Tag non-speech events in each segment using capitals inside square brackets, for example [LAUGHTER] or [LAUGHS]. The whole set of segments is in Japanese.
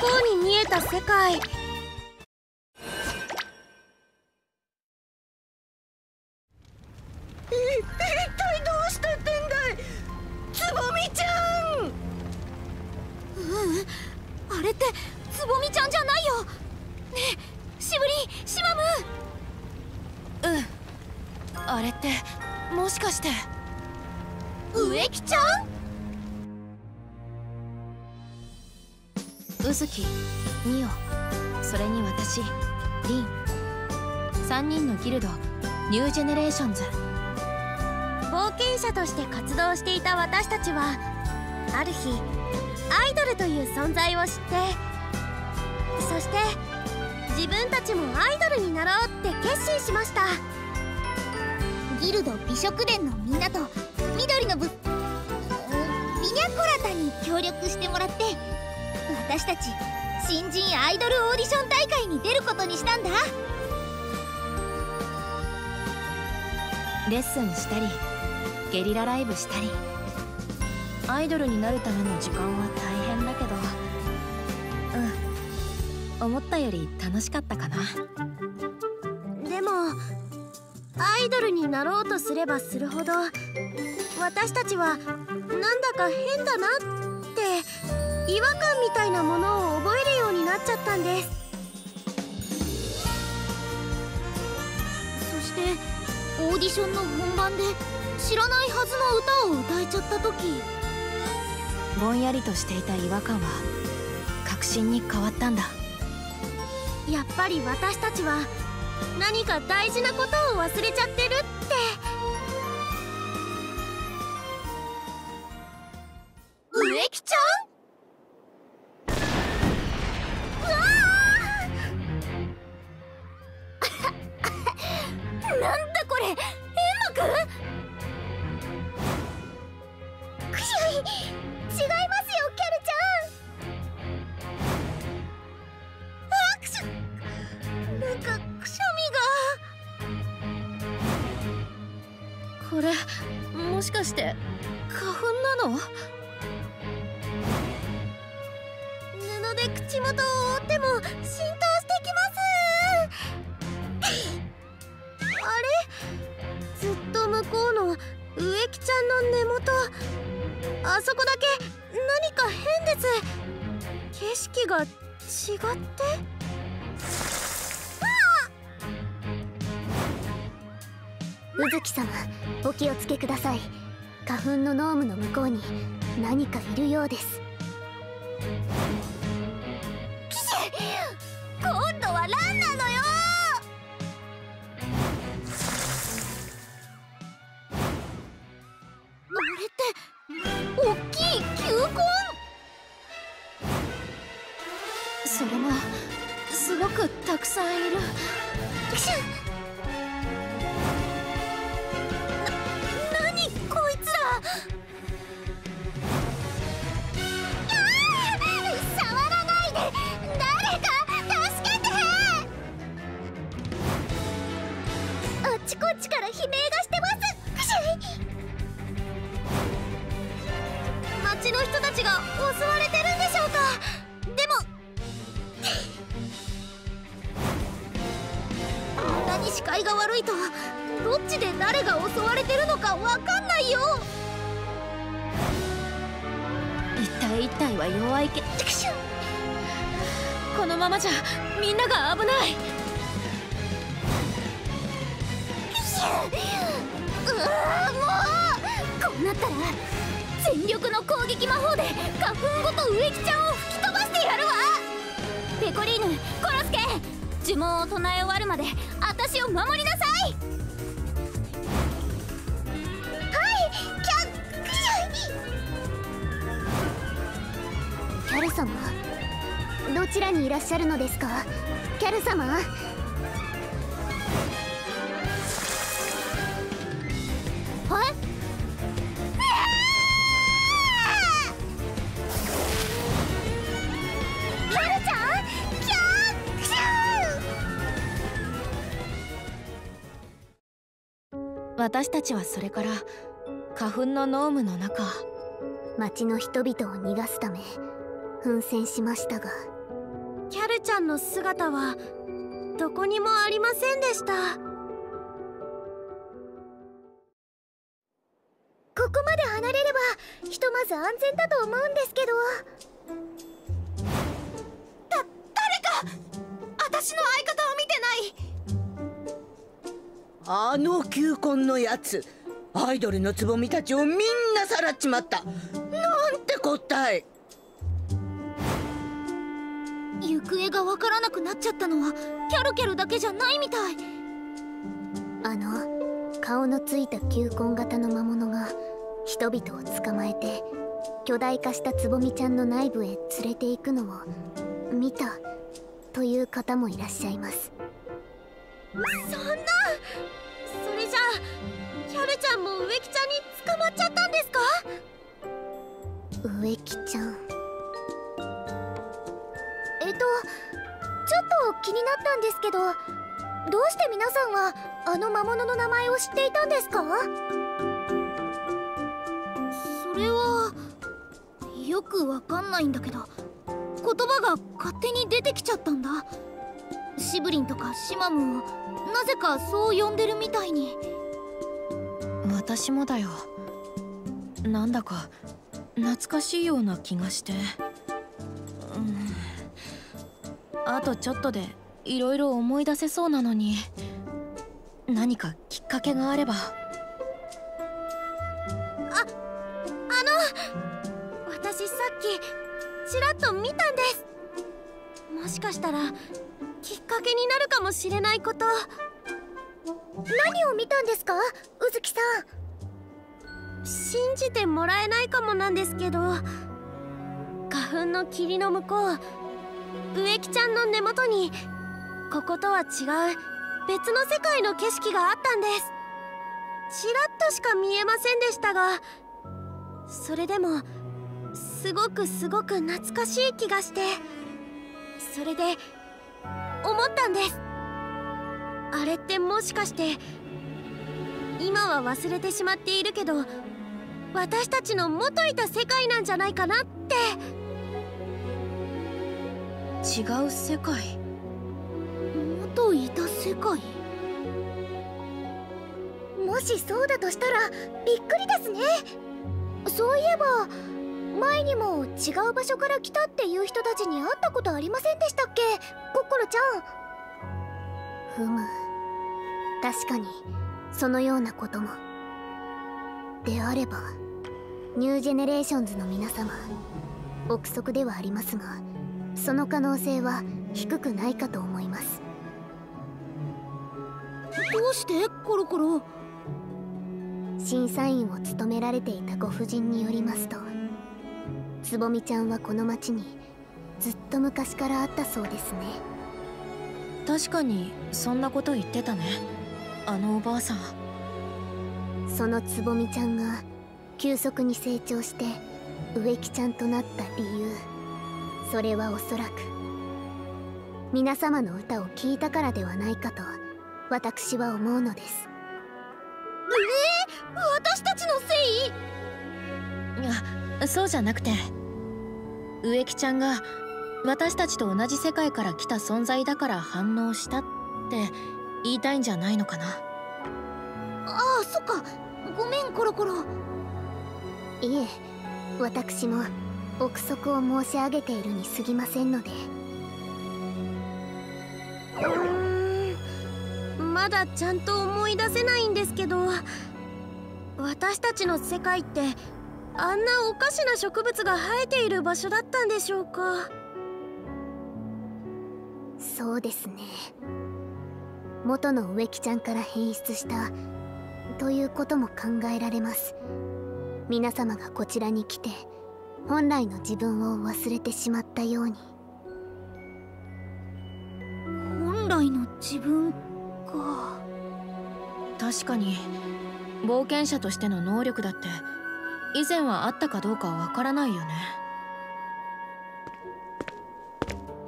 こうに見えた世界。あれってつぼみちゃんじゃないよ！ねえしぶりしまむ！うん。あれってもしかして。植木ちゃん？うずきミオそれに私リン3人のギルドニュージェネレーションズ。冒険者として活動していた私たちはある日アイドルという存在を知ってそして自分たちもアイドルになろうって決心しました。ギルド美食殿のみんなと緑の部ピニャコラタに協力してもらって私たち新人アイドルオーディション大会に出ることにしたんだ。レッスンしたりゲリラライブしたり。アイドルになるための時間は大変だけどうん。思ったより楽しかったかな。でもアイドルになろうとすればするほど私たちはなんだか変だなって違和感みたいなものを覚えるようになっちゃったんです。そしてオーディションの本番で知らないはずの歌を歌えちゃった時。ぼんやりとしていた違和感は確信に変わったんだ。やっぱり私たちは何か大事なことを忘れちゃってるって私たちはそれから花粉のノームの中町の人々を逃がすため奮戦しましたが。キャルちゃんの姿はどこにもありませんでした。ここまで離れればひとまず安全だと思うんですけど。だ誰か私の相方あの球根のやつアイドルのつぼみたちをみんなさらっちまった。なんてこったい行方がわからなくなっちゃったのはキャルキャルだけじゃないみたい。あの顔のついた球根型の魔物が人々を捕まえて巨大化したつぼみちゃんの内部へ連れて行くのを見たという方もいらっしゃいますそんな。それじゃあキャルちゃんも植木ちゃんに捕まっちゃったんですか？植木ちゃん。えっとちょっと気になったんですけどどうして皆さんはあの魔物の名前を知っていたんですか？それはよくわかんないんだけど言葉が勝手に出てきちゃったんだ。シブリンとかシマムをなぜかそう呼んでるみたいに。私もだよ。なんだか懐かしいような気がして。うん。あとちょっとでいろいろ思い出せそうなのに。何かきっかけがあれば。私さっきちらっと見たんです。もしかしたらきっかけになるかもしれないこと何を見たんですか？うずきさん。信じてもらえないかもなんですけど。花粉の霧の向こう植木ちゃんの根元にこことは違う別の世界の景色があったんです。ちらっとしか見えませんでしたがそれでもすごくすごく懐かしい気がしてそれで思ったんです。あれってもしかして今は忘れてしまっているけど私たちの元いた世界なんじゃないかなって。違う世界？元いた世界？もしそうだとしたらびっくりですね。そういえば前にも違う場所から来たっていう人たちに会ったことありませんでしたっけ？コッコロちゃんふむ確かにそのようなことも。であればニュージェネレーションズの皆様憶測ではありますがその可能性は低くないかと思います。どうして？コロコロ。審査員を務められていたご婦人によりますとつぼみちゃんはこの町にずっと昔からあったそうですね確かにそんなこと言ってたね。あのおばあさん。そのつぼみちゃんが急速に成長して植木ちゃんとなった理由。それはおそらく皆様の歌を聴いたからではないかと私は思うのです。えー、私たちのせいいやそうじゃなくて。植木ちゃんが私たちと同じ世界から来た存在だから反応したって言いたいんじゃないのかな？ああそっか。ごめんコロコロ。いえ私も憶測を申し上げているに過ぎませんので。うーん。まだちゃんと思い出せないんですけど。私たちの世界ってあんなおかしな植物が生えている場所だったんでしょうか？そうですね。元の植木ちゃんから変質したということも考えられます。皆様がこちらに来て本来の自分を忘れてしまったように。本来の自分か。確かに冒険者としての能力だって以前はあったかどうかわからないよね。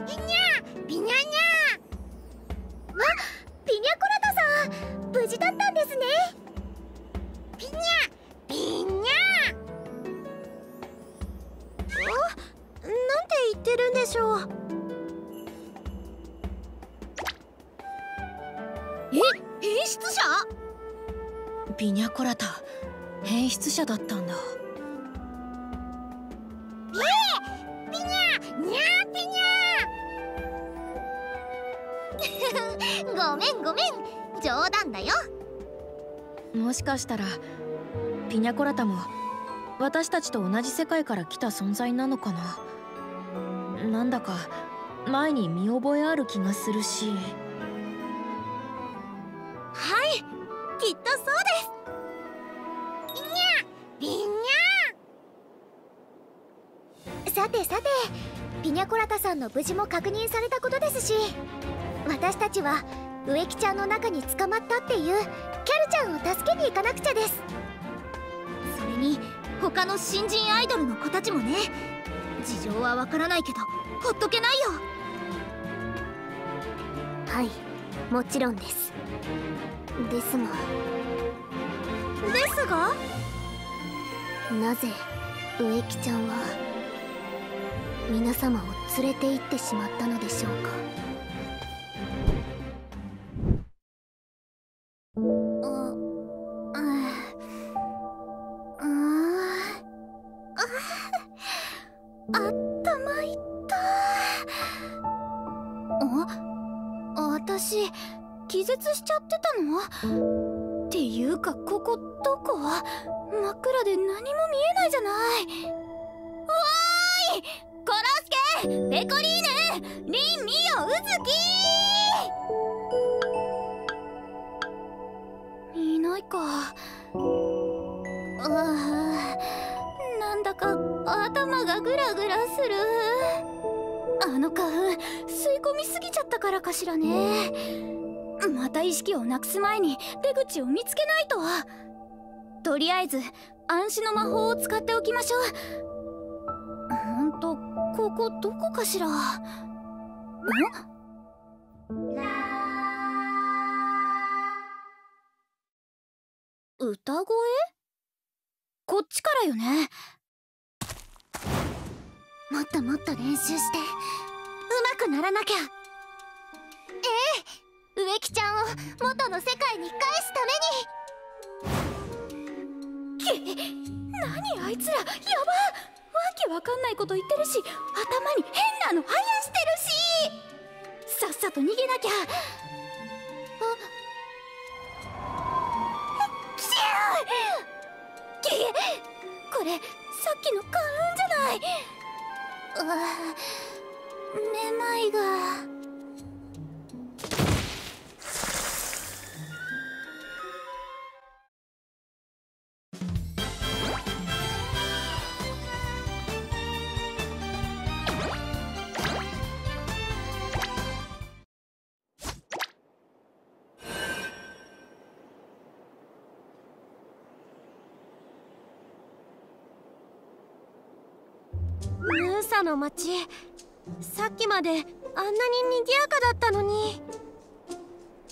ビニャビニャニャビニャコラタさん無事だったんですね。ビニャビニャあなんて言ってるんでしょう。え変質者？ビニャコラタ者だったんだ。えビニャニャごめんごめん。冗談だよ。もしかしたらピニャコラタも私たちと同じ世界から来た存在なのかな？なんだか前に見覚えある気がするし。はいきっとそうです。ピニャー。さてさてピニャコラタさんの無事も確認されたことですし私たちは植木ちゃんの中に捕まったっていうキャルちゃんを助けに行かなくちゃです。それに他の新人アイドルの子たちもね。事情はわからないけどほっとけないよ。はいもちろんです。ですが。ですが？なぜ植木ちゃんは皆様を連れて行ってしまったのでしょうか？っていうかここどこ真っ暗で何も見えないじゃない。おーいコロスケペコリーヌリンミオウズキいないか。あなんだか頭がグラグラする。あの花粉吸い込みすぎちゃったからかしらね。また意識をなくす前に出口を見つけないと。とりあえず暗視の魔法を使っておきましょう。ほんとここどこかしら？ん？歌声？こっちからよね。もっともっと練習してうまくならなきゃ。ええ。植木ちゃんを元の世界に返すためにけ何あいつらやばわけわかんないこと言ってるし頭に変なの生やしてるしさっさと逃げなきゃ。あキシュー。これさっきの花粉じゃない。うわめまいが。の町さっきまであんなに賑やかだったのに。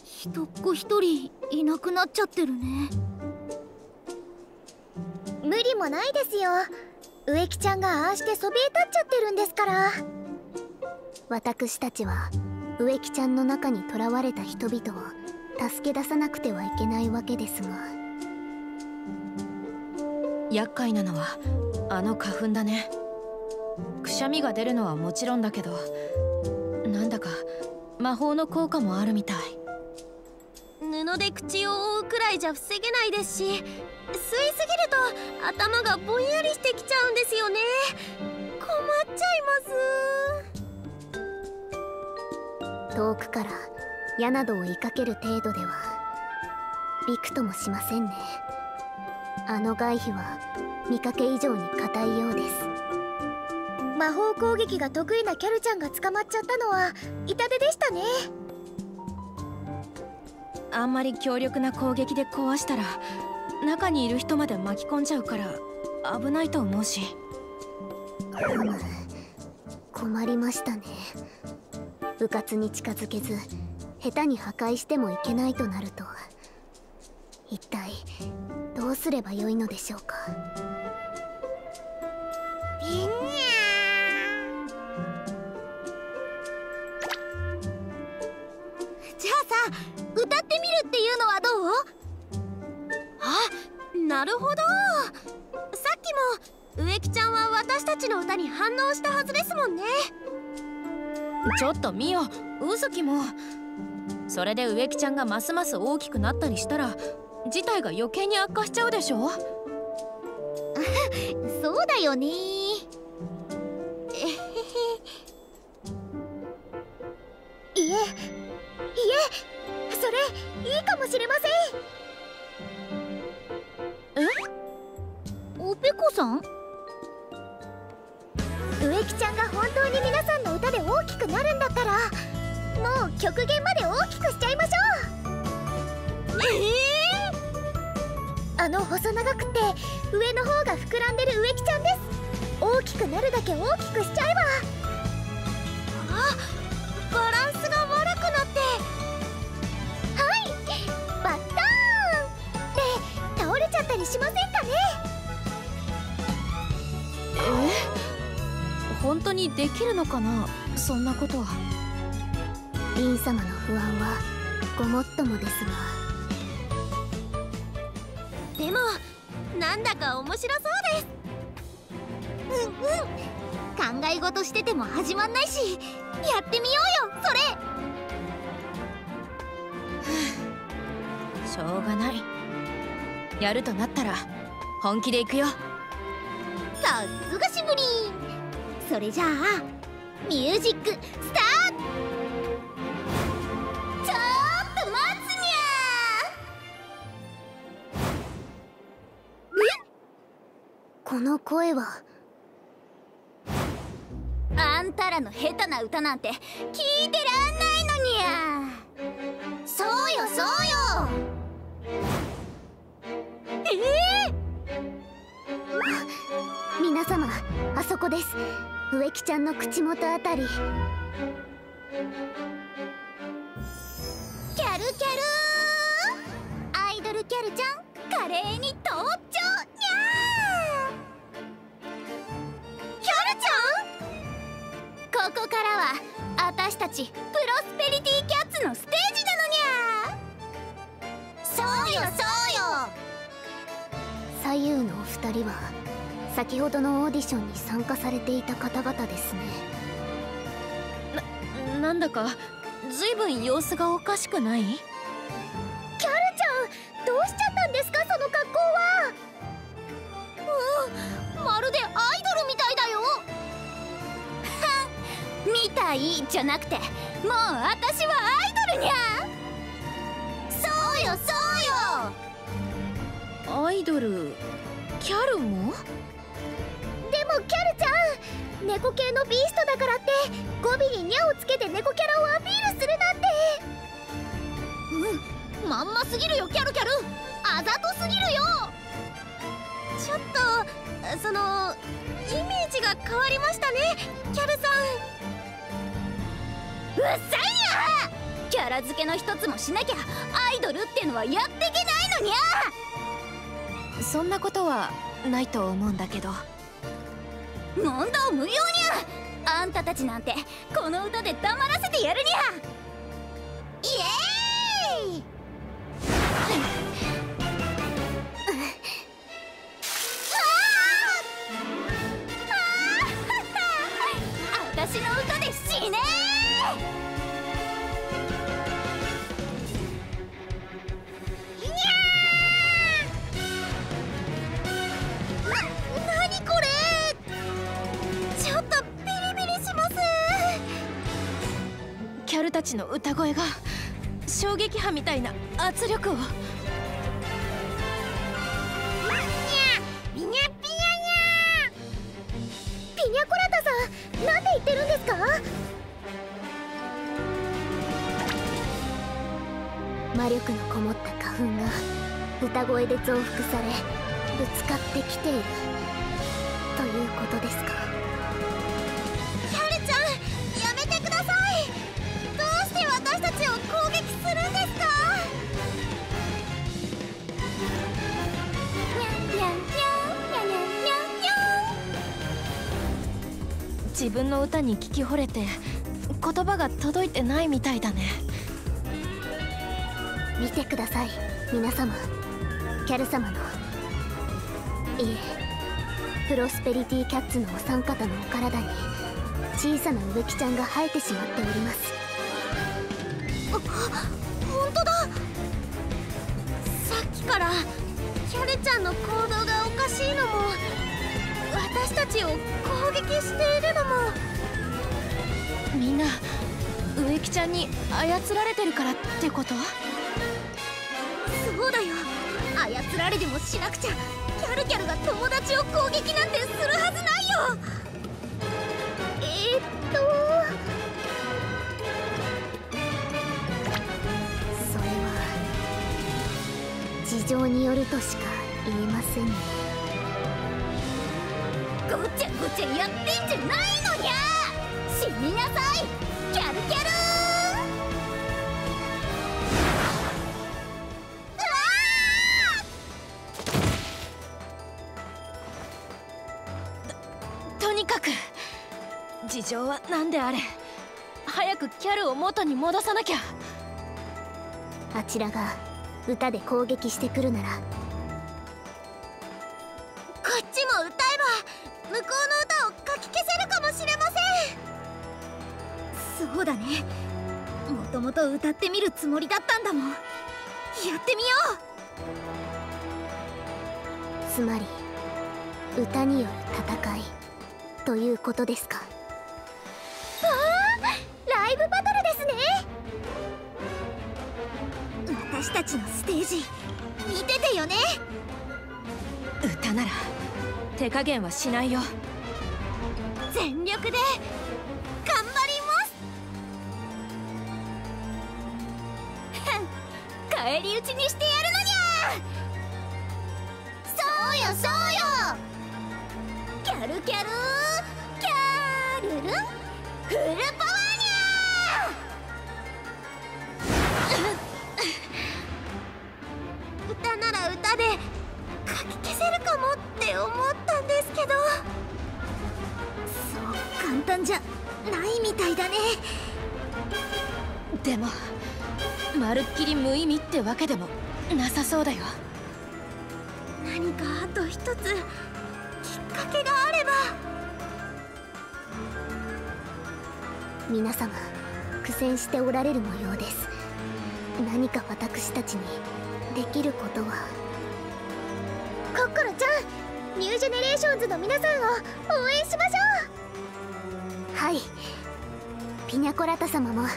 人っ子一人いなくなっちゃってるね。無理もないですよ。植木ちゃんがああしてそびえ立っちゃってるんですから。私たちは植木ちゃんの中に囚われた人々を助け出さなくてはいけないわけですが。厄介なのはあの花粉だね。くしゃみが出るのはもちろんだけどなんだか魔法の効果もあるみたい。布で口を覆うくらいじゃ防げないですし吸いすぎると頭がぼんやりしてきちゃうんですよね。困っちゃいます。遠くから矢などを追いかける程度ではびくともしませんね。あの外皮は見かけ以上に硬いようです。魔法攻撃が得意なキャルちゃんが捕まっちゃったのは痛手でしたね。あんまり強力な攻撃で壊したら中にいる人まで巻き込んじゃうから危ないと思うし。ふむ困りましたね。迂闊に近づけず下手に破壊してもいけないとなると一体どうすればよいのでしょうか歌ってみるっていうのはどう？あなるほど。さっきも植木ちゃんは私たちの歌に反応したはずですもんね。ちょっとミオうずきも。それで植木ちゃんがますます大きくなったりしたら事態が余計に悪化しちゃうでしょ？[LAUGHS] そうだよねいいかもしれません。えおぺこさん。植木ちゃんが本当に皆さんの歌で大きくなるんだったら。もう極限まで大きくしちゃいましょう。ええー、あの細長くて上の方が膨らんでる植木ちゃんです。大きくなるだけ大きくしちゃえば。倒れちゃったりしませんかね？え？本当にできるのかな？そんなことは。リン様の不安はごもっともですが。でもなんだか面白そうです。うんうん。考え事してても始まんないしやってみようよそれ。しょうがない。やるとなったら本気でいくよ。さすがしぶりそれじゃあミュージックスタート。ちょっと待つにゃえこの声は。あんたらの下手な歌なんて聞いてらんないのにゃえー、皆様あそこです。植木ちゃんの口元あたり。キャルキャルアイドルキャルちゃん華麗に登場にゃー。キャルちゃん？ここからは私たちプロスペリティキャッツのステージなのにゃそうよそう左右のお二人は先ほどのオーディションに参加されていた方々ですね。ななんだかずいぶん様子がおかしくない？キャルちゃんどうしちゃったんですかその格好は？うんまるでアイドルみたいだよ。[LAUGHS] はみたいじゃなくてもう私はアイドルにゃそうよそうよアイドルキャルも？でもキャルちゃん猫系のビーストだからって語尾にニャをつけて猫キャラをアピールするなんて。うんまんますぎるよキャルキャル。あざとすぎるよ。ちょっとそのイメージが変わりましたねキャルさん。うっさいなキャラ付けの一つもしなきゃアイドルってのはやってけないのにゃそんなことはないと思うんだけど。問答無用にゃあんたたちなんてこの歌で黙らせてやるにゃ。イエーイ！ちの歌声が衝撃波みたいな圧力を。にゃピニャピニャニャ。ピニャコラタさんなんて言ってるんですか？魔力のこもった花粉が歌声で増幅されぶつかってきている。ということですか？分の歌に聞き惚れて言葉が届いてないみたいだね。見てください皆様。キャル様のいえプロスペリティキャッツのお三方のお体に小さな植木ちゃんが生えてしまっております。本当だ！さっきからキャルちゃんの行動がおかしいのも私たちを攻撃しているのもみんな植木ちゃんに操られてるからってこと？そうだよ。操られでもしなくちゃ。キャルキャルが友達を攻撃なんてするはずないよ。えー、っと。それは事情によるとしか言えませんね。ごちゃごちゃやってんじゃないのにゃ死になさい。キャルキャルとにかく事情は何であれ。早くキャルを元に戻さなきゃ。あちらが歌で攻撃してくるなら向こうの歌をかき消せるかもしれません。そうだね。もともと歌ってみるつもりだったんだもん。やってみよう。つまり歌による戦いということですか。ライブバトルですね。私たちのステージ見ててよね。歌なら手加減はしないよ。全力で頑張ります。返り討ちにしてやるのにゃ。そうよそうよ。キャルキャルキャルルンフルパワーに歌なら歌でかき消せるかも。って思ったんですけど。そう簡単じゃないみたいだね。でもまるっきり無意味ってわけでもなさそうだよ。何かあと一つきっかけがあれば。皆様苦戦しておられる模様です。何か私たちにできることは。ニュージェネレーションズの皆さんを応援しましょう。はい。ピニャコラタ様も。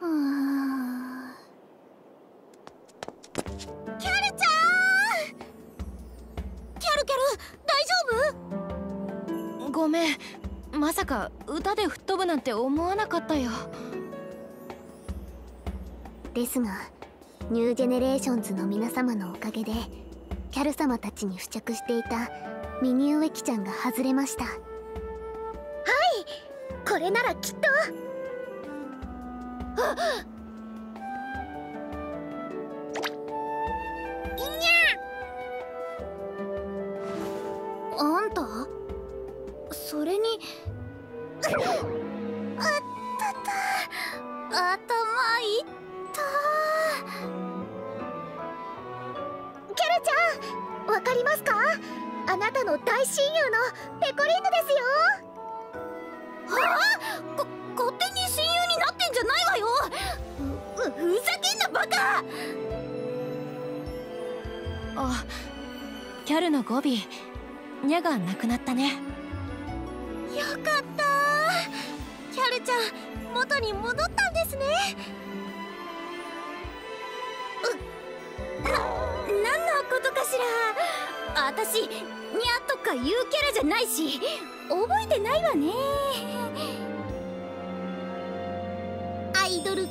うん。キャルちゃん。キャルキャル大丈夫ごめん。まさか歌で吹っ飛ぶなん。て思わなかったよですがニュージェネレーションズの皆様のおかげでキャル様たちに付着していたミニ植木ちゃん。が外れましたはいこれならきっとあっ!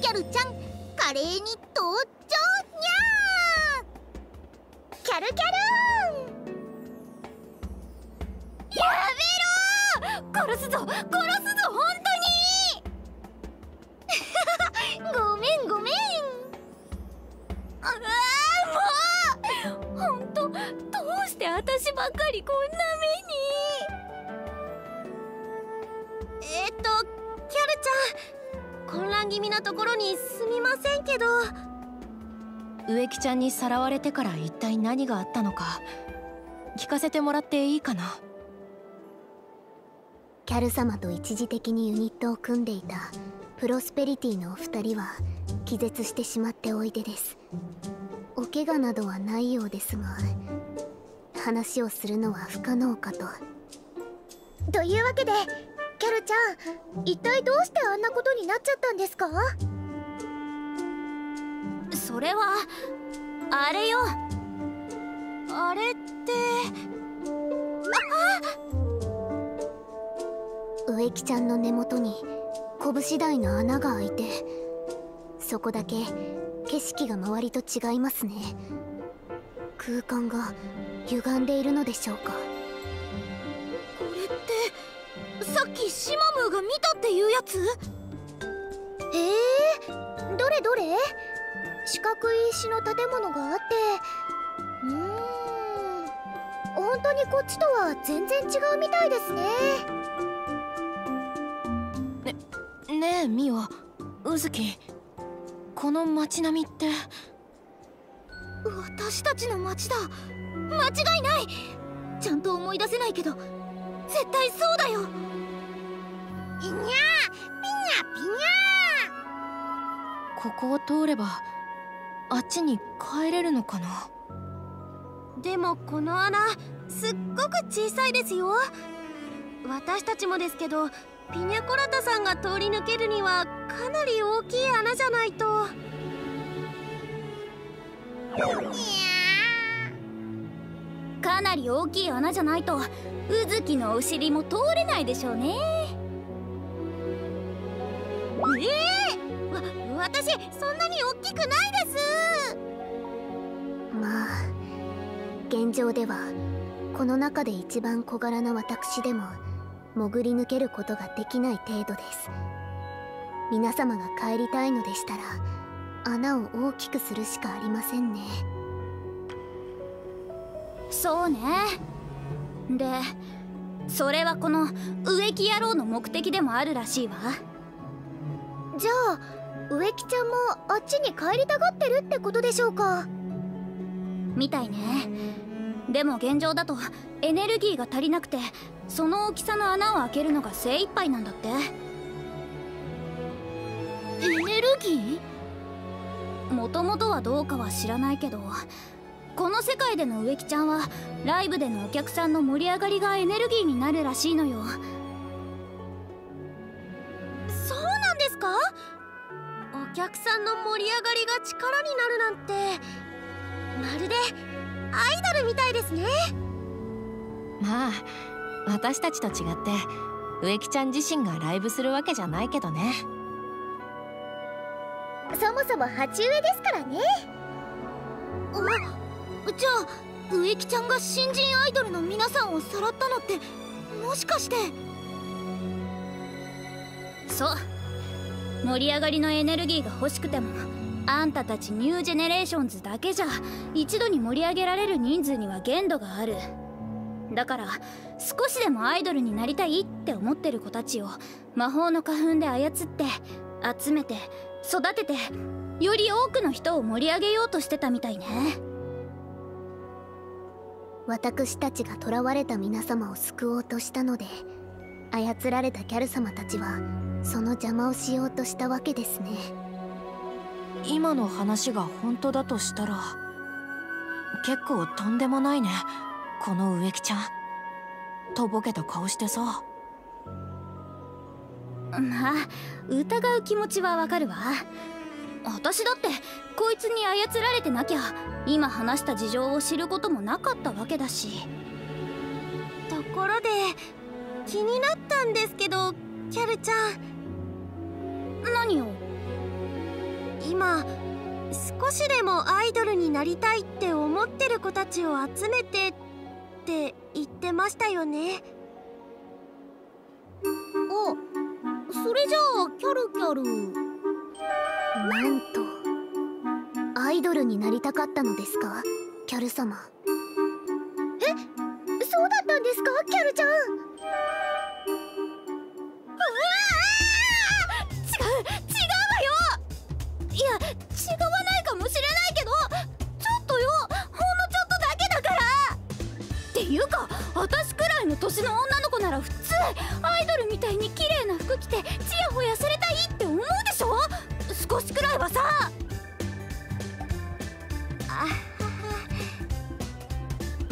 キャルちゃん華麗にんけど。植木ちゃんにさらわれてから一体何があったのか聞かせてもらっていいかな？キャル様と一時的にユニットを組んでいたプロスペリティのお二人は気絶してしまっておいでです。お怪我などはないようですが話をするのは不可能かと。というわけでキャルちゃん一体どうしてあんなことになっちゃったんですか？それはあれよ。あれって植木ちゃんの根元に拳大の穴が開いてそこだけ景色が周りと違いますね。空間が歪んでいるのでしょうか。これってさっきシマムーが見たっていうやつ？えー、どれどれ？四角い石の建物があってうーん本当にこっちとは全然違うみたいですね。ねえミオうずきこの街並みって。私たちの町だ。間違いない。ちゃんと思い出せないけど絶対そうだよ。いにゃーピニャピニここを通ればあっちに帰れるのかな？でもこの穴すっごく小さいですよ。私たちもですけどピニャコラタさんが通り抜けるにはかなり大きい穴じゃないと。かなり大きい穴じゃないとうずきのお尻も通れないでしょうね。ええわ私そんなに大きくないです。まあ現状ではこの中で一番小柄な私でも潜り抜けることができない程度です。皆様が帰りたいのでしたら穴を大きくするしかありませんね。そうね。でそれはこの植木野郎の目的でもあるらしいわ。じゃあ植木ちゃんもあっちに帰りたがってるってことでしょうか？みたいね。でも現状だとエネルギーが足りなくてその大きさの穴を開けるのが精一杯なんだって。エネルギー？もともとはどうかは知らないけどこの世界での植木ちゃんはライブでのお客さんの盛り上がりがエネルギーになるらしいのよ。そうなんですか？お客さんの盛り上がりが力になるなんて。まるでアイドルみたいですね。まあ私たちと違って植木ちゃん自身がライブするわけじゃないけどね。そもそも鉢植えですからね。じゃあ植木ちゃんが新人アイドルの皆さんをさらったのってもしかして。そう盛り上がりのエネルギーが欲しくてもあんたたちニュージェネレーションズだけじゃ一度に盛り上げられる人数には限度がある。だから少しでもアイドルになりたいって思ってる子たちを魔法の花粉で操って集めて育ててより多くの人を盛り上げようとしてたみたいね。私たちが囚われた皆様を救おうとしたので操られたキャル様たちはその邪魔をしようとしたわけですね。今の話が本当だとしたら結構とんでもないね。この植木ちゃん。とぼけた顔してさ。まあ疑う気持ちはわかるわ。私だってこいつに操られてなきゃ今話した事情を知ることもなかったわけだし。ところで気になったんですけどキャルちゃん。何を？今少しでもアイドルになりたいって思ってる子たちを集めてって言ってましたよね。あそれじゃあキャルキャル。なんとアイドルになりたかったのですか？キャル様。そうだったんですか？キャルちゃんや違わないかもしれないけどちょっとよほんのちょっとだけだから。っていうか私くらいの年の女の子なら普通アイドルみたいに綺麗な服着てチヤホヤされたいって思うでしょ？少しくらいはさ。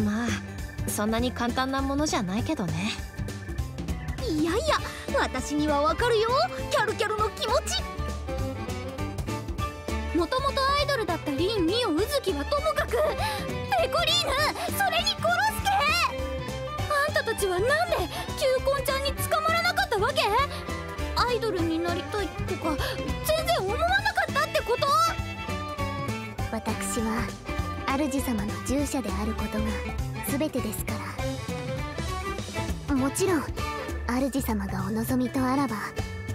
まあそんなに簡単なものじゃないけどね。いやいや私にはわかるよ。キャルキャルの気持ちもともとアイドルだったリン・ミオ・ウズキはともかくペコリーヌそれにコロスケ！あんたたちはなんで球根ちゃんに捕まらなかったわけ？アイドルになりたいとか全然思わなかったってこと？私は主様の従者であることが全てですから。もちろん主様がお望みとあらば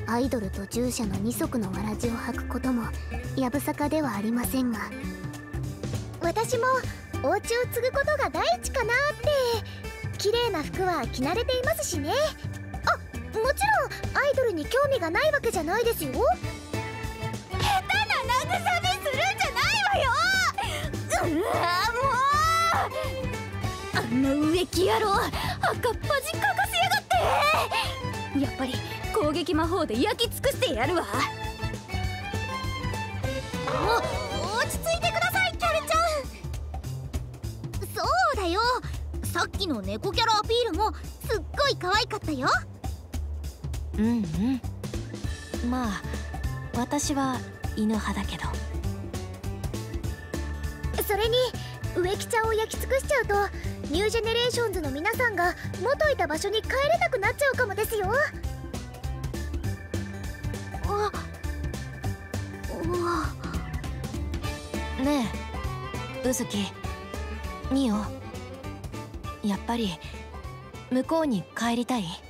アイドルと従者の二足のわらじを履くこともやぶさかではありませんが。私もお家を継ぐことが第一かなって。綺麗な服は着慣れていますしね。あもちろんアイドルに興味がないわけじゃないですよ。下手な慰めするんじゃないわよ。うわもうあんな植木野郎赤っ端かかせやがって。やっぱり攻撃魔法で焼き尽くしてやるわ。落ち着いてくださいキャルちゃん。そうだよ。さっきの猫キャラアピールもすっごい可愛かったよ。うんうん。まあ私は犬派だけど。それに植木ちゃんを焼き尽くしちゃうとニュージェネレーションズの皆さんが元いた場所に帰れなくなっちゃうかもですよえうずきみおやっぱり向こうに帰りたい。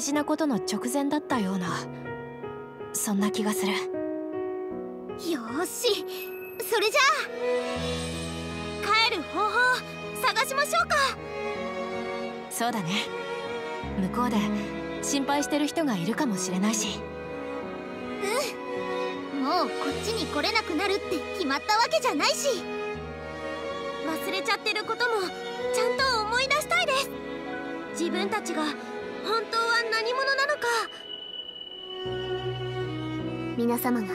大事なことの直前だったような。そんな気がする。よーし。それじゃ帰る方法探しましょうか。そうだね。向こうで心配してる人がいるかもしれないし。あもうこっちに来れなくなるって決まったわけじゃないし。忘れちゃってることもちゃんと思い出したいです。自分たちが本当皆様が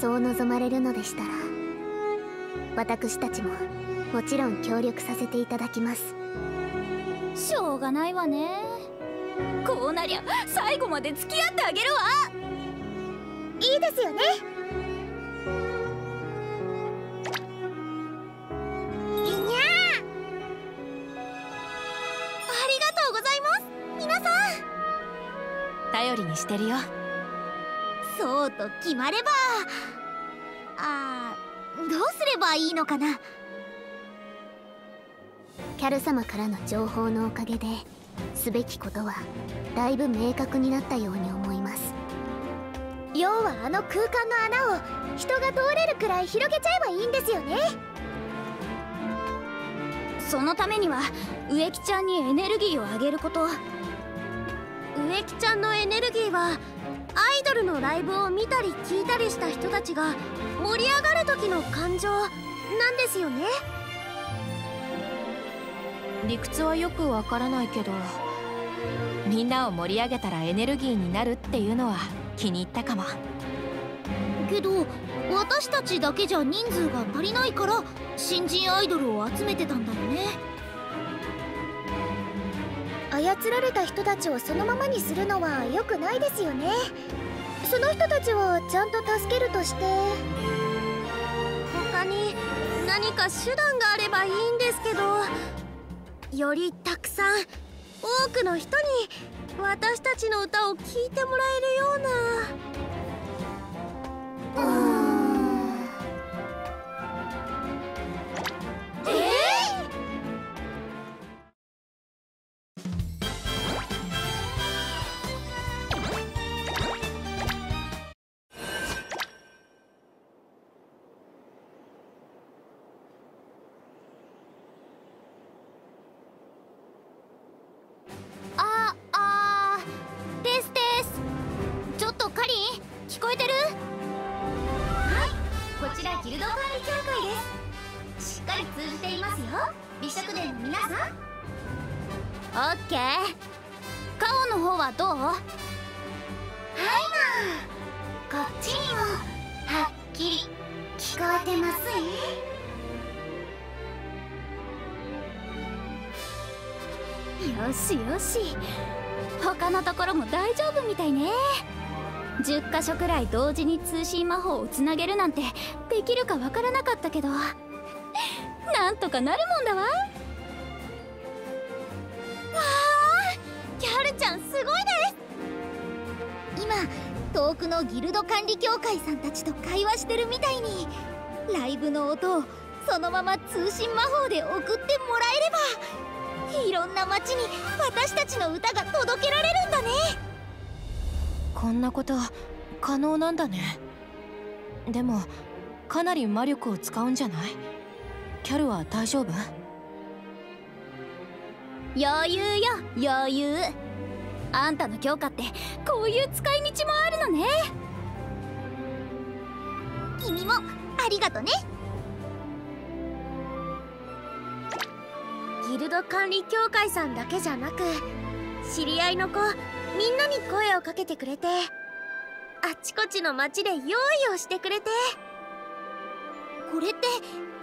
そう望まれるのでしたら私たちももちろん協力させていただきます。しょうがないわね。こうなりゃ最後まで付き合ってあげるわ。いいですよね頼りにしてるよ。そうと決まれば。あーどうすればいいのかな。キャル様からの情報のおかげですべきことはだいぶ明確になったように思います。要はあの空間の穴を人が通れるくらい広げちゃえばいいんですよね。そのためには植木ちゃんにエネルギーをあげること植木ちゃんのエネルギーはアイドルのライブを見たり聞いたりした人たちが盛り上がる時の感情なんですよね。理屈はよくわからないけどみんなを盛り上げたらエネルギーになるっていうのは気に入ったかも。けど私たちだけじゃ人数が足りないから新人アイドルを集めてたんだよね操られた人たちをそのままにするのは良くないですよね。その人たちをちゃんと助けるとして。他に何か手段があればいいんですけど。よりたくさん多くの人に私たちの歌を聴いてもらえるような。あギルド管理協会ですしっかり通じてい。ますよ美食殿の皆さんオッケーカオの方はどうはい。なこっちにも。はっきり。聞こえてますよしよし。他のところも大丈夫みたいね。10箇所くらい同時に通信魔法をつなげるなんてできるかわからなかったけど。[LAUGHS] なんとかなるもんだわ。わあギャルちゃんすごいです。今遠くのギルド管理協会さんたちと会話してるみたいにライブの音をそのまま通信魔法で送ってもらえればいろんな街に私たちの歌が届けられるんだね。こんなこと可能なんだね。でもかなり魔力を使うんじゃない？キャルは大丈夫？余裕よ余裕。あんたの強化ってこういう使い道もあるのね。君もありがとね。ギルド管理協会さんだけじゃなく知り合いの子みんなに声をかけてくれてあちこちの町で用意をしてくれて。これって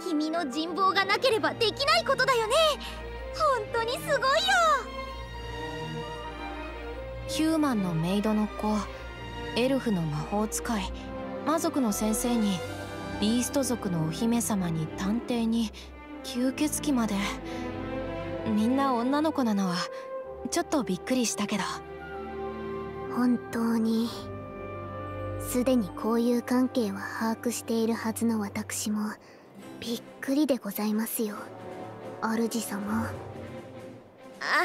君の人望がなければできないことだよね。本当にすごいよ。ヒューマンのメイドの子エルフの魔法使い魔族の先生にビースト族のお姫様に探偵に吸血鬼まで。みんな女の子なのはちょっとびっくりしたけど。本当にすでに交友関係は把握しているはずの私もびっくりでございますよ。主様。あ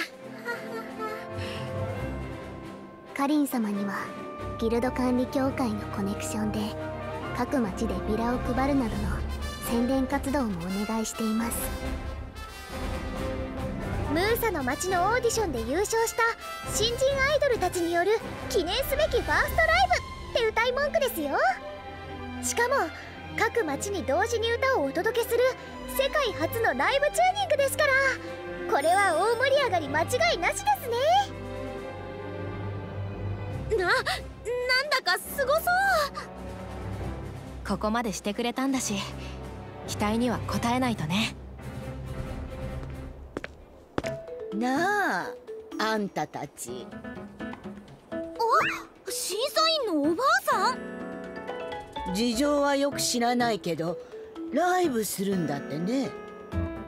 [LAUGHS] カリン様にはギルド管理協会のコネクションで各町でビラを配るなどの宣伝活動もお願いしています。ムーサの町のオーディションで優勝した新人アイドルたちによる記念すべきファーストライブって歌い文句ですよ。しかも各町に同時に歌をお届けする世界初のライブチューニングですから。これは大盛り上がり間違いなしですね。ななんだかすごそう。ここまでしてくれたんだし期待には応えないとね。なああんたたち。審査員のおばあさん？事情はよく知らないけどライブするんだってね。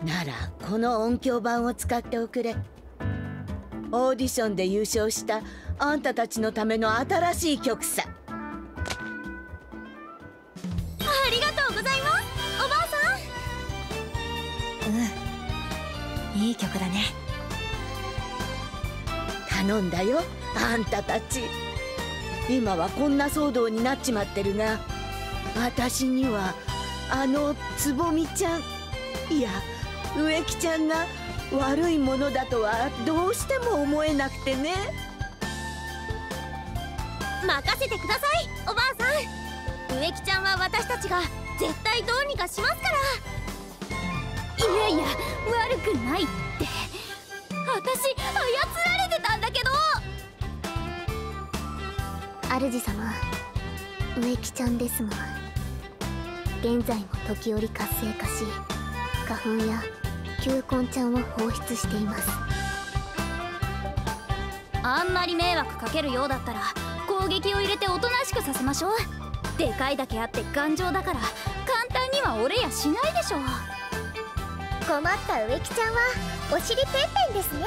ならこの音響版を使っておくれ。オーディションで優勝したあんたたちのための新しい曲さ。ありがとうございますおばあさん。うん。いい曲だね頼んだよあんたたち。今はこんな騒動になっちまってるが私にはあのつぼみちゃんいや植木ちゃんが悪いものだとはどうしても思えなくてね。任せてくださいおばあさん。植木ちゃんは私たちが絶対どうにかしますから。いやいや悪くないって。私操られてたん主様植木ちゃんですが現在も時折活性化し花粉や球根ちゃんを放出しています。あんまり迷惑かけるようだったら攻撃を入れておとなしくさせましょう。でかいだけあって頑丈だから簡単には折れやしないでしょ困った植木ちゃんはお尻ペンペンですね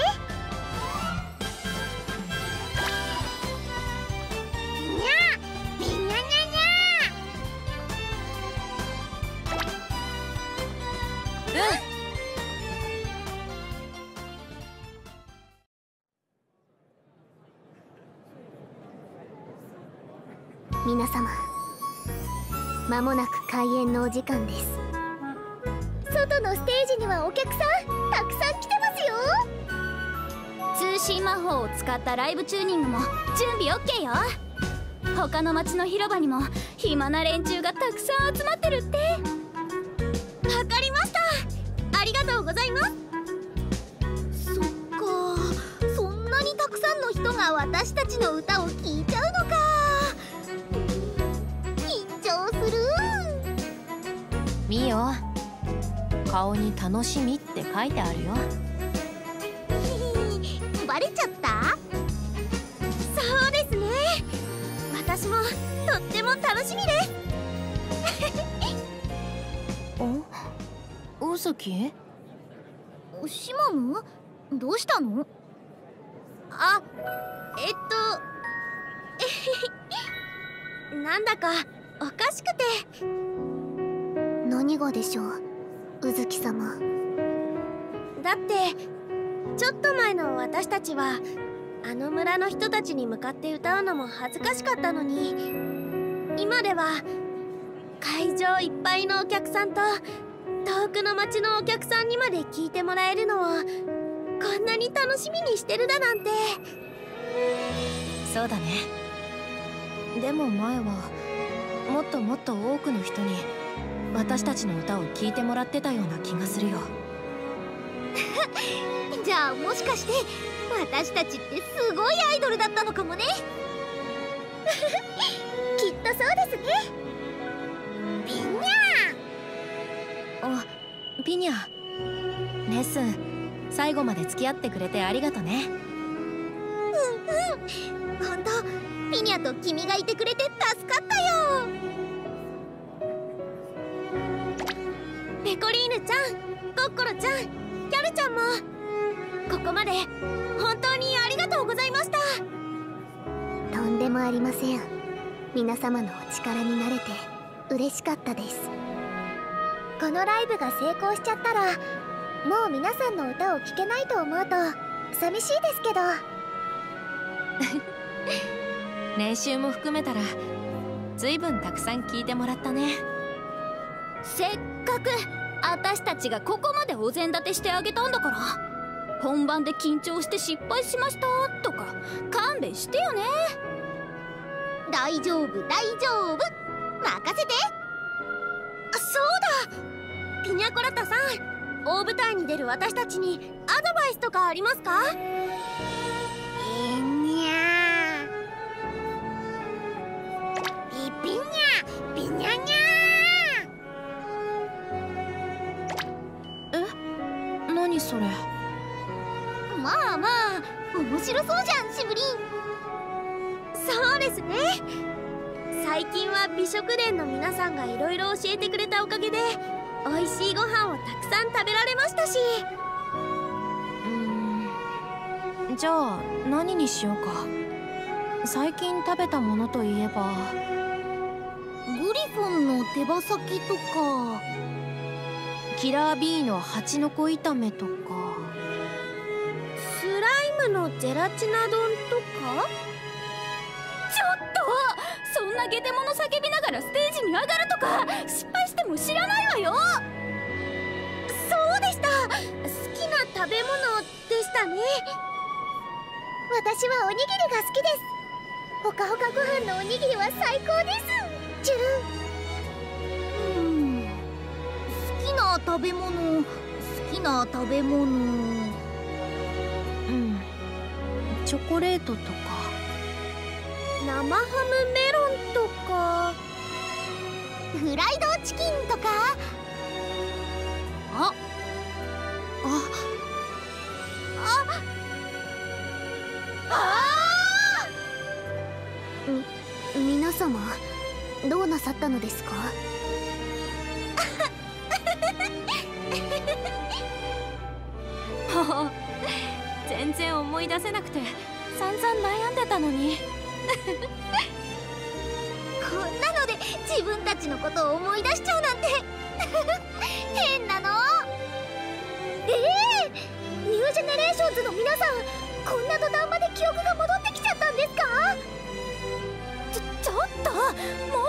開演のお時間です。外のステージにはお客さんたくさん来てますよ。通信魔法を使ったライブチューニングも準備 OK よ。他の町の広場にも暇な連中がたくさん集まってるって。わかりました。ありがとうございます。そっか。そんなにたくさんの人が私たちの歌を聴いちゃミオ顔に「楽しみ」って書いてあるよ。[LAUGHS] バレちゃった？そうですね。私もとっても楽しみです。[LAUGHS] お？うずきシモム？どうしたの？あえっと [LAUGHS] なんだかおかしくて何がでしょう？うずき様。だってちょっと前の私たちはあの村の人たちに向かって歌うのも恥ずかしかったのに今では会場いっぱいのお客さんと遠くの町のお客さんにまで聞いてもらえるのをこんなに楽しみにしてるだなんて。そうだね。でも前はもっともっと多くの人に私たちの歌を聴いてもらってたような気がするよ。[LAUGHS] じゃあもしかして私たちってすごいアイドルだったのかもね。[LAUGHS] きっとそうですね。みんなおピニャレッスン最後まで付き合ってくれてありがとね。本当ピニャと君がいてくれて助かったよちゃんコッコロちゃんキャルちゃんも。ここまで本当にありがとうございました。とんでもありません。皆様のお力になれて嬉しかったです。このライブが成功しちゃったらもう皆さんの歌を聴けないと思うと寂しいですけど。[LAUGHS] 練習も含めたら随分たくさん聞いてもらったね。せっかく私たちがここまでお膳立てしてあげたんだから。本番で緊張して失敗しましたとか勘弁してよね。大丈夫大丈夫。任せて。そうだ。ピニャコラタさん大舞台に出る私たちにアドバイスとかありますか？それ。まあまあ面白そうじゃんシブリン。そうですね。最近は美食殿の皆さんがいろいろ教えてくれたおかげで美味しいご飯をたくさん食べられましたし。うーん。じゃあ何にしようか。最近食べたものといえば。グリフォンの手羽先とかキラー B の蜂の子炒めとか。スライムのゼラチナ丼とか？ちょっと！そんなゲテモノ叫びながらステージに上がるとか失敗しても知らないわよ！そうでした！好きな食べ物でしたね。私はおにぎりが好きです。ほかほかご飯のおにぎりは最高です。ジュルな食べ物好きな食べ物。うん。チョコレートとか。生ハムメロンとか。フライドチキンとか。ああああ皆様どうなさったのですか？[LAUGHS] 全然思い出せなくて散々悩んでたのに。[LAUGHS] こんなので自分たちのことを思い出しちゃうなんて。[LAUGHS] 変なの。ええニュージェネレーションズの皆さんこんな土壇場で記憶が戻ってきちゃったんですか？ちょちょっとも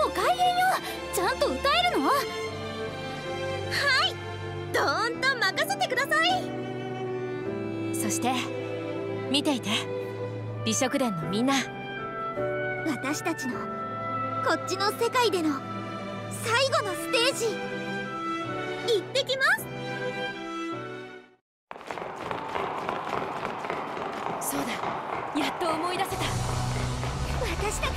う改変よ。ちゃんと歌えるの？はい。どーんと任せてください。そして見ていて。美食殿のみんな。私たちのこっちの世界での最後のステージ。行ってきます。そうだ。やっと思い出せた。私たち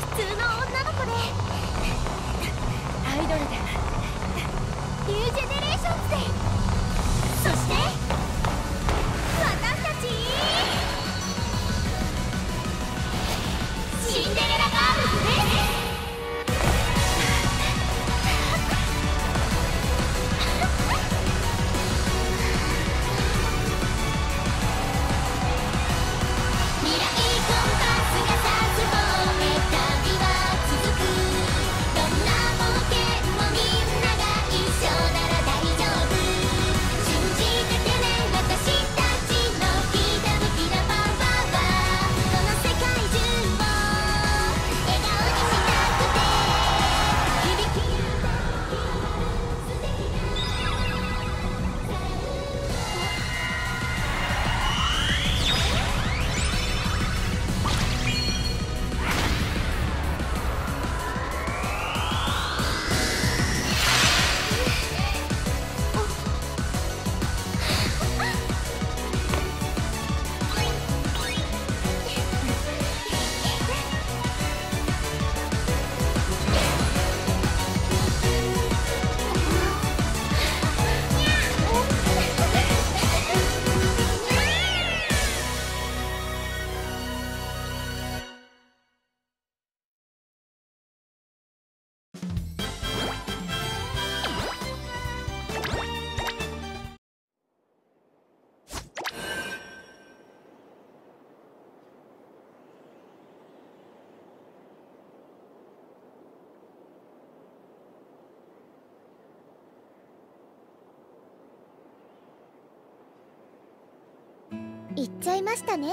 普通の女の子で。アイドルで。ニュージェネレーションズで。そして行っちゃいましたね。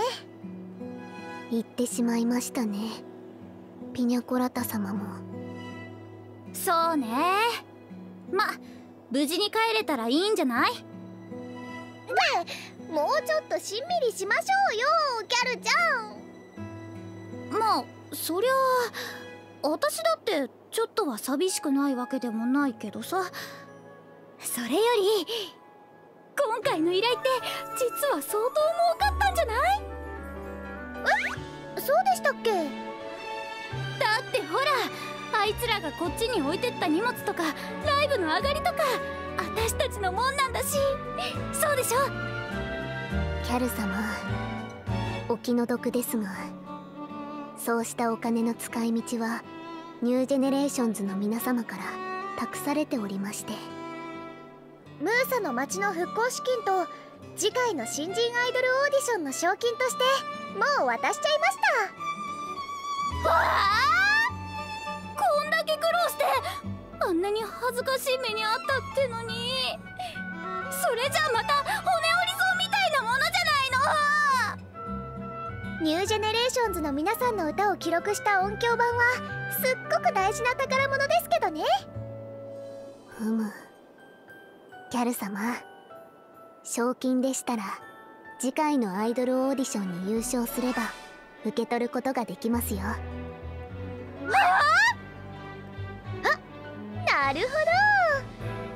行ってしまいましたね。ピニャコラタ様も。そうね。ま無事に帰れたらいいんじゃない？もうちょっとしんみりしましょうよギャルちゃん。まあそりゃあ私だってちょっとは寂しくないわけでもないけどさ。それより今回の依頼って実は相当儲かったんじゃない？そうでしたっけ？だってほらあいつらがこっちに置いてった荷物とかライブの上がりとか私たちのもんなんだし。そうでしょ？キャル様お気の毒ですがそうしたお金の使い道はニュージェネレーションズの皆様から託されておりましてムーサの町の復興資金と次回の新人アイドルオーディションの賞金としてもう渡しちゃいました。わあこんだけ苦労してあんなに恥ずかしい目にあったってのに。それじゃまた骨折り損みたいなものじゃないの。ニュージェネレーションズの皆さんの歌を記録した音響盤はすっごく大事な宝物ですけどね。ふむキャル様。賞金でしたら次回のアイドルオーディションに優勝すれば受け取ることができますよ。あなるほ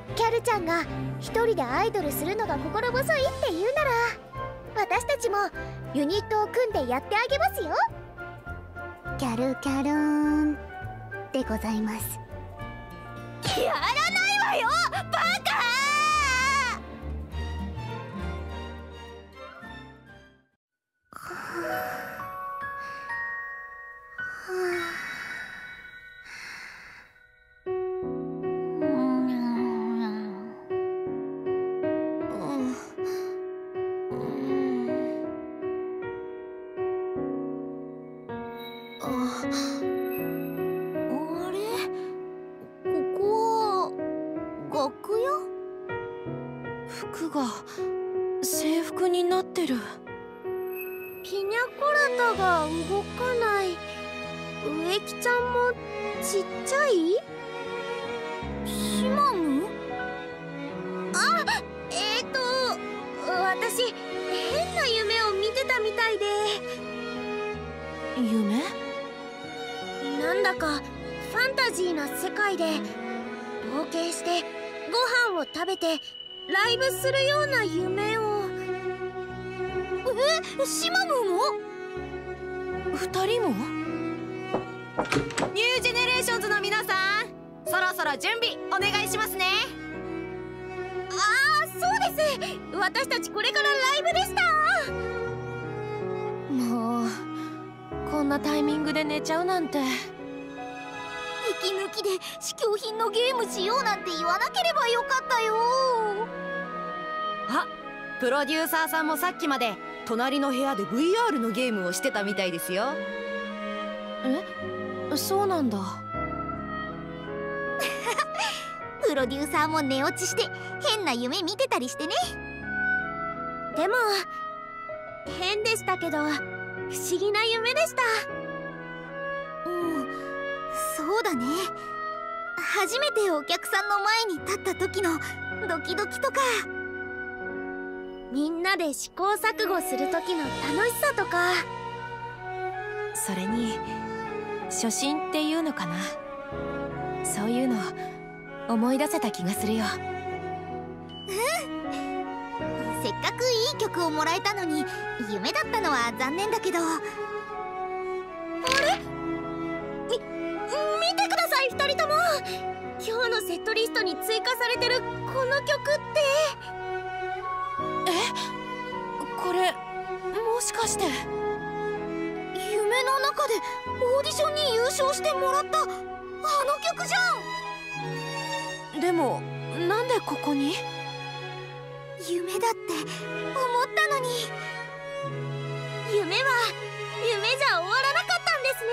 ど！キャルちゃんが一人でアイドルするのが心細いって言うなら私たちもユニットを組んでやってあげますよ。キャルキャルーンでございます。やらないわよ！バカはあ。するような夢を。え？しまむーも？二人も？ニュージェネレーションズの皆さんそろそろ準備お願いしますね。ああそうです。私たちこれからライブでした。もうこんなタイミングで寝ちゃうなんて。息抜きで試供品のゲームしようなんて言わなければよかったよ。あプロデューサーさんもさっきまで隣の部屋で VR のゲームをしてたみたいですよ。え？そうなんだ。[LAUGHS] プロデューサーも寝落ちして変な夢見てたりしてね。でも変でしたけど不思議な夢でした。うんそうだね。初めてお客さんの前に立った時のドキドキとかみんなで試行錯誤する時の楽しさとか。それに初心っていうのかな。そういうの思い出せた気がするよ。うん。せっかくいい曲をもらえたのに夢だったのは残念だけど。あれ？み見てください2人とも。今日のセットリストに追加されてるこの曲って。これもしかして。夢の中でオーディションに優勝してもらったあの曲じゃん。でもなんでここに？夢だって思ったのに。夢は夢じゃ終わらなかったんですね。